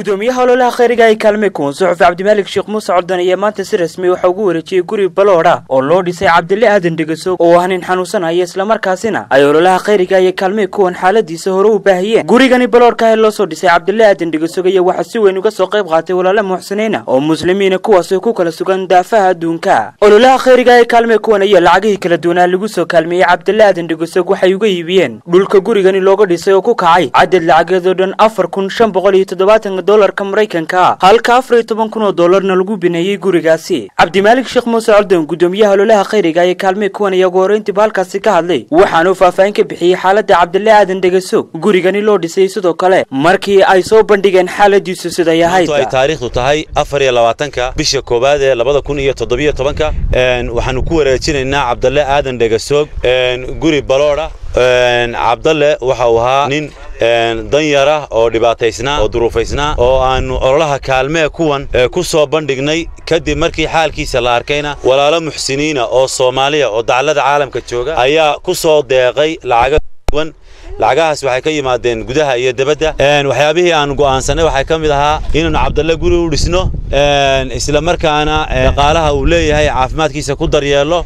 gudoomiyaha ololaha khayriga ay kaalmay kuwan suxuf cabdimaalik sheekh muuse coldan ayaa maanta si rasmi waxa ugu wareejiyey guri baloodha oo loo dhisay cabdille aadan dhegasoog oo ah nin xanuunsanaya islamarkaasina ay ololaha khayriga iyo kaalmay kuwan xaaladiisa hore u baahiyeen. Gurigani baloodhka ee loo soo dhisay cabdille aadan dhegasoog ayaa waxaa si weyn uga soo qayb qaatay walaala muxsiniina oo muslimiina kuwaasoo ku kala sugan daafaha adduunka. Ololaha khayriga ee kaalmay kuwan ayaa lacagihii kala duwanaa lagu soo kaalmeeyey cabdille aadan dhegasoog waxay uga iibiyeen dhulka gurigani looga dhisay oo ku kacay cadad lacageedoo dhan afar kun shan boqol iyo toddobaatan dolarka maraykanka halka afar iyo toban kun oo doolarna lagu bineeyey gurigaasi. Cabdimaalik sheekh muuse coldan gudoomiyaha ololaha khayriga ee kaalmey kuwan iyo ugu horreyntiiba halkaasi ka hadlay waxaanuu faahfaahin ka bixiyey xaaladda cabdille aadan dhegasoog gurigani loo dhisay sidoo kale markii ay soo bandhigeen xaaladiisu siday ahayd. Ay taariikhdu tahay afar iyo labaatanka bisha koowaad ee labada kun iyo toddobiyo tobanka waxaanu ku wareejinaynaa cabdalle aadan dhegasoog guri baloodha cabdalle waxa uu ahaa nin danyara oo dhibaataysnaa oo duruufaysnaa oo aannu ololaha kaalmee kuwan ku soo bandhignay kadib markii xaalkiisa la arkayna walaalo muxsiniina oo soomaaliya oo daclada caalamka jooga ayaa ku soo deeqay lacaga duwan. Lacagahaas waxay ka yimaadeen gudaha iyo debadda waxyaabihii aan go'aansanay waxaa ka mid ahaa inaannu cabdalle guri u dhisno. Isla markaana dhaqaalaha uu leeyahay caafimaadkiisa ku daryeelo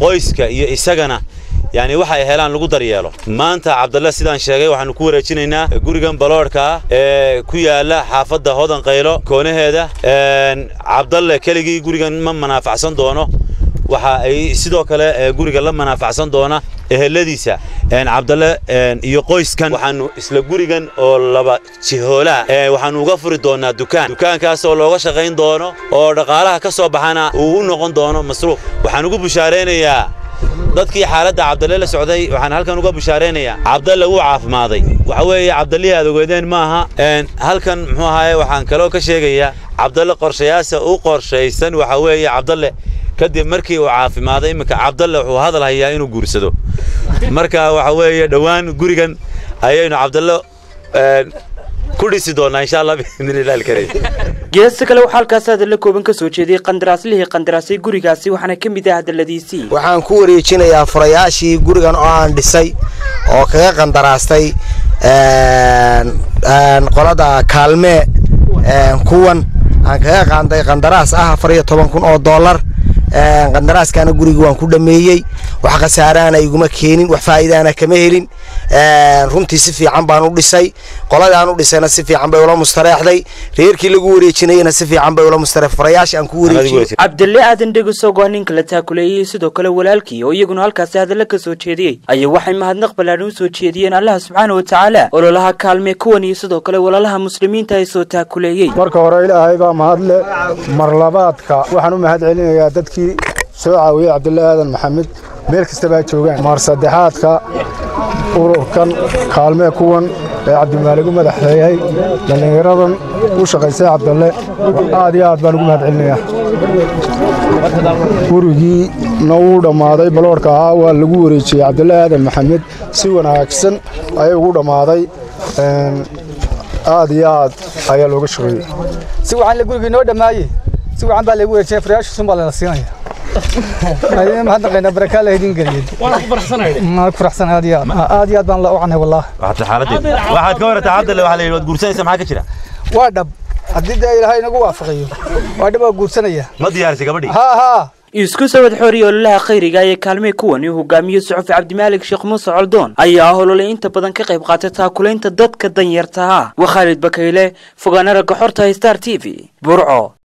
qoyska iyo isagana yani waxay helaan lagu daryeelo. Maanta cabdalle sidaan sheegay waxaanu ku wareejinaynaa gurigan baloodhka ee ku yaalla xaafadda hodan qaylo koonaheeda. Cabdalle keligii gurigan ma manaafacsan doono. Waxa ay sidoo kale guriga la manaafacsan doona eheladiisa cabdalle iyo qoyskan waxaanu isla gurigan oo laba jihoolaa waxaanu uga furi doonaa dukaan. Dukaankaas oo looga shaqayn doono oo dhaqaalaha ka soo baxana uu u noqon doono masruuf waxaan ugu bushaaraynayaa dadkii xaaladda cabdalle la socday waxaan halkan uga bushaaraynayaa cabdalle wuu caafimaaday waxa weeye cabdallihii aad ogeedeen maaha halkan muxuu ahaaye waxaan kaloo ka sheegayaa cabdalle qorshayaasha u qorshaysan waxa weeye cabdalle kadib markii uu caafimaaday iminka cabdalle wuxuu hadal hayaa inuu guursado marka waxa weeye dhowaan gurigan ayaynu cabdalle ku dhisi doonaa insha allah biidnillahi alkariim geesta kale waxaa halkaas hadalla kooban ka soo jeediyey qandaraaslihii qandaraasay gurigaasi waxaana ka mid ah hadalladiisii waxaan ku wareejinayaa furayaashii gurigan oo aan dhisay oo kaga qandaraastay qolada kaalmee kuwan. Aan kaga qaanday qandaraas ah afar iyo toban kun oo dollar qandaraaskaana guriga waan ku dhameeyey. Wax khasaaraana iguma keenin wax faa'iidaana kama helin. Runtii si fiican baan u dhisay. Qoladaan u dhisayna si fiican bay ula mustareexday. Reerkii lagu wareejinayana si fiican bay ula mustareex furayaasha aan ku wareejiyey. cabdille aadan dhegasoog waa ninka la taakuleeyey sidoo kale walaalkii oo iyaguna halkaasi hadalla ka soo jeediyey. Ayaa waxay mahadnaq ballaadhan u soo jeediyeen allaha subxaana wa tacaala. Ololaha kaalmee kuwan iyo sidoo kale walaalaha muslimiinta ay soo taakuleeyey. Marka hore ilaahay baa mahadle marlabaadka. Waxaan u mahad celinayaa dadkii soo caawiyey cabdille aadan maxamed meel kasta baa joogaan. Maar saddexaadka ururkan kaalmee kuwan ee cabdimaaligu madaxeeyay dhallinyaradan u shaqaysay cabdalle aad iyo aad baan ugu mahad celinayaa gurigiina wuu dhammaaday baloodhka ahaa waa lagu wareejiyey cabdille aadan maxamed. Si wanaagsan ayay ugu dhammaaday aad iyo aad ayaa looga shaqeeyey si wacan gurigii noo dhammaaye si wacan baa lagu wareejiyay furayaashiisun baa lala siinaya mahadnaqaynaa barakaa la idin geliyey waan ku faraxsan aad iyo aad aad iyo aad baan la ucanay wallah. Waxaad ka warataa cabdalle waxaa la yidhi waad guursanaysa maxaa ka jira waa dhab haddii dee ilaahay inagu waafaqiyo waa dhab waa guursanaya ma diyaarisay gabadhii haa haa isku sawad xooriya ololaha khayriga ee kaalmey kuwani hogaamiye suxufi cabdimaalik sheekh muuse coldoon ayaa hololay inta badan ka qayb qaatay taakulaynta dadka danyartaha waa khaalid bakayle fogaana ragga xorta star t v. Burco